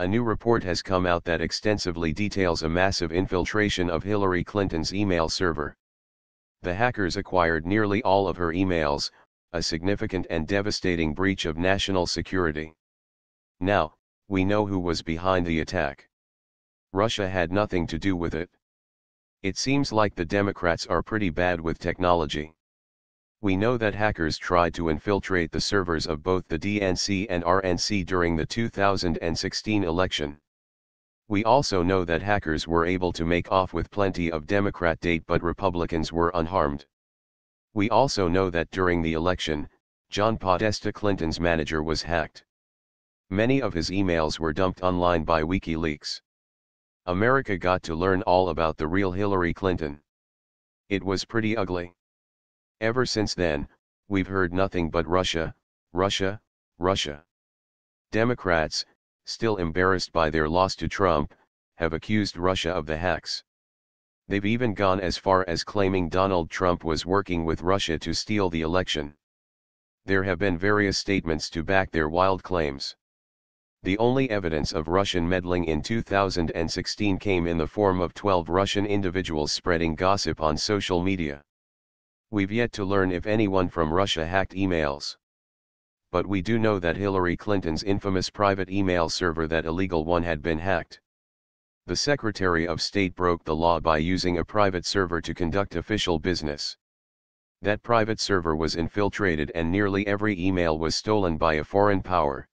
A new report has come out that extensively details a massive infiltration of Hillary Clinton's email server. The hackers acquired nearly all of her emails, a significant and devastating breach of national security. Now, we know who was behind the attack. Russia had nothing to do with it. It seems like the Democrats are pretty bad with technology. We know that hackers tried to infiltrate the servers of both the DNC and RNC during the 2016 election. We also know that hackers were able to make off with plenty of Democrat data but Republicans were unharmed. We also know that during the election, John Podesta Clinton's manager was hacked. Many of his emails were dumped online by WikiLeaks. America got to learn all about the real Hillary Clinton. It was pretty ugly. Ever since then, we've heard nothing but Russia, Russia, Russia. Democrats, still embarrassed by their loss to Trump, have accused Russia of the hacks. They've even gone as far as claiming Donald Trump was working with Russia to steal the election. There have been various statements to back their wild claims. The only evidence of Russian meddling in 2016 came in the form of 12 Russian individuals spreading gossip on social media. We've yet to learn if anyone from Russia hacked emails. But we do know that Hillary Clinton's infamous private email server that illegal one had been hacked. The Secretary of State broke the law by using a private server to conduct official business. That private server was infiltrated and nearly every email was stolen by a foreign power.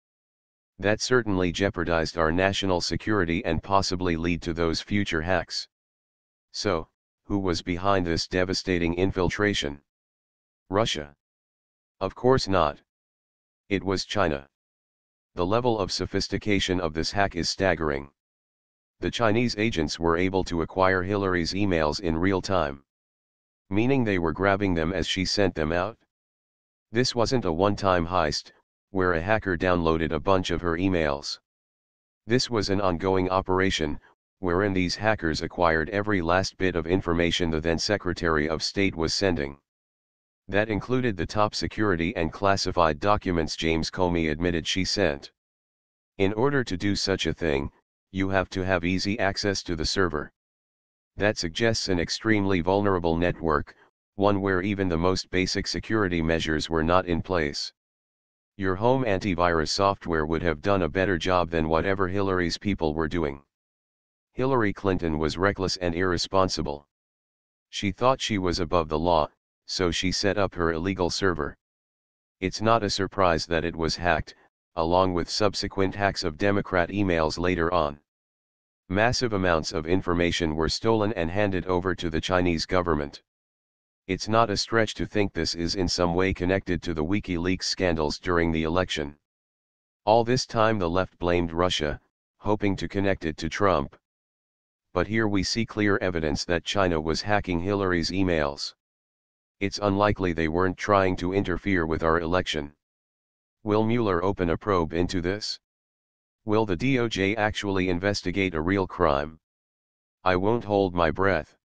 That certainly jeopardized our national security and possibly lead to those future hacks. So, who was behind this devastating infiltration? Russia? Of course not. It was China. The level of sophistication of this hack is staggering. The Chinese agents were able to acquire Hillary's emails in real time. Meaning they were grabbing them as she sent them out. This wasn't a one-time heist, where a hacker downloaded a bunch of her emails. This was an ongoing operation, wherein these hackers acquired every last bit of information the then Secretary of State was sending. That included the top security and classified documents James Comey admitted she sent. In order to do such a thing, you have to have easy access to the server. That suggests an extremely vulnerable network, one where even the most basic security measures were not in place. Your home antivirus software would have done a better job than whatever Hillary's people were doing. Hillary Clinton was reckless and irresponsible. She thought she was above the law, so she set up her illegal server. It's not a surprise that it was hacked, along with subsequent hacks of Democrat emails later on. Massive amounts of information were stolen and handed over to the Chinese government. It's not a stretch to think this is in some way connected to the WikiLeaks scandals during the election. All this time the left blamed Russia, hoping to connect it to Trump. But here we see clear evidence that China was hacking Hillary's emails. It's unlikely they weren't trying to interfere with our election. Will Mueller open a probe into this? Will the DOJ actually investigate a real crime? I won't hold my breath.